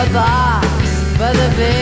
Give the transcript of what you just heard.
a box for the big.